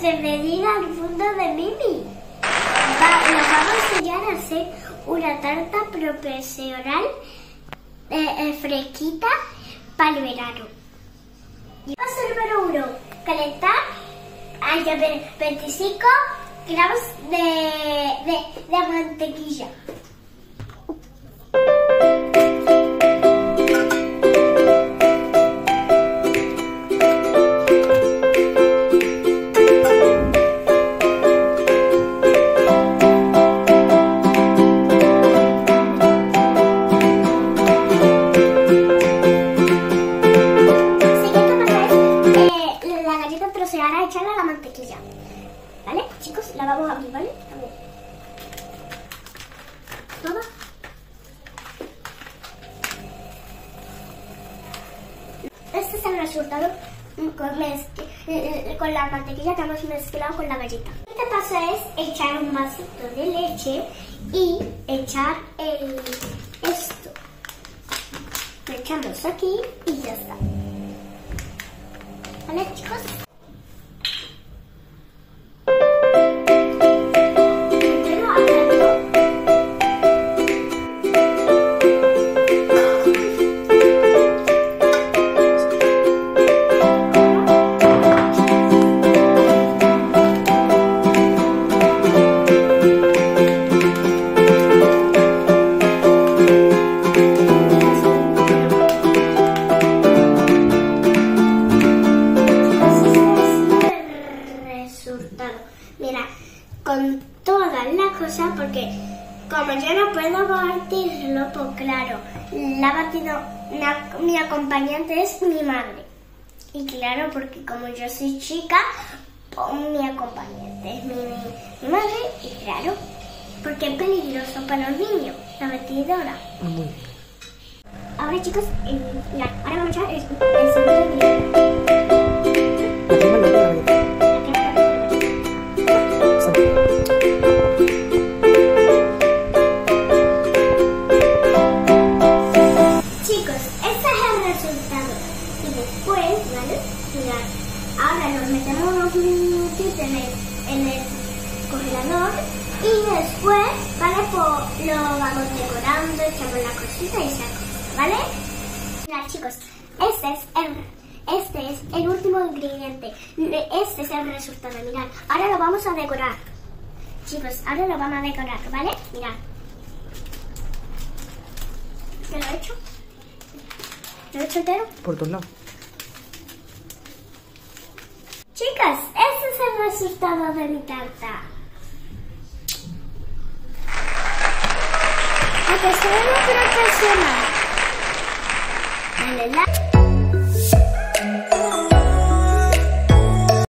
Bienvenida al mundo de Mimi. Va- nos vamos a enseñar a hacer una tarta profesional eh, eh, fresquita para el verano. Paso número uno, calentar ver 25 gramos de, de mantequilla. Galleta a echarla a la mantequilla. ¿Vale? Chicos, la vamos a abrir, ¿vale? Toma. Este es el resultado mm, eh, con la mantequilla que hemos mezclado con la galleta. Este paso es echar un vasito de leche y echar el, esto. Lo echamos aquí y ya está. ¿Vale, chicos? Con todas las cosas, porque como yo no puedo batirlo, pues claro, la batido una- mi acompañante es mi madre. Y claro, porque como yo soy chica, pues mi acompañante es mi, mi madre, y claro, porque es peligroso para los niños, la batidora. Muy bien. Ahora chicos, eh, ahora vamos a el, el el resultado. Y después, ¿vale? Mirad, ahora los metemos unos minutitos en el, en el congelador y después, ¿vale? Pues lo vamos decorando, echamos la cosita y esa cosa, ¿vale? Mirad, chicos, este es el, este es el último ingrediente. Este es el resultado, mirad. Ahora lo vamos a decorar. Chicos, ahora lo vamos a decorar, ¿vale? Mirad. ¿Ya lo he hecho? ¿Lo he hecho entero? Por todos lados. Chicas, este es el resultado de mi tarta. A que soy una profesional. Dale like.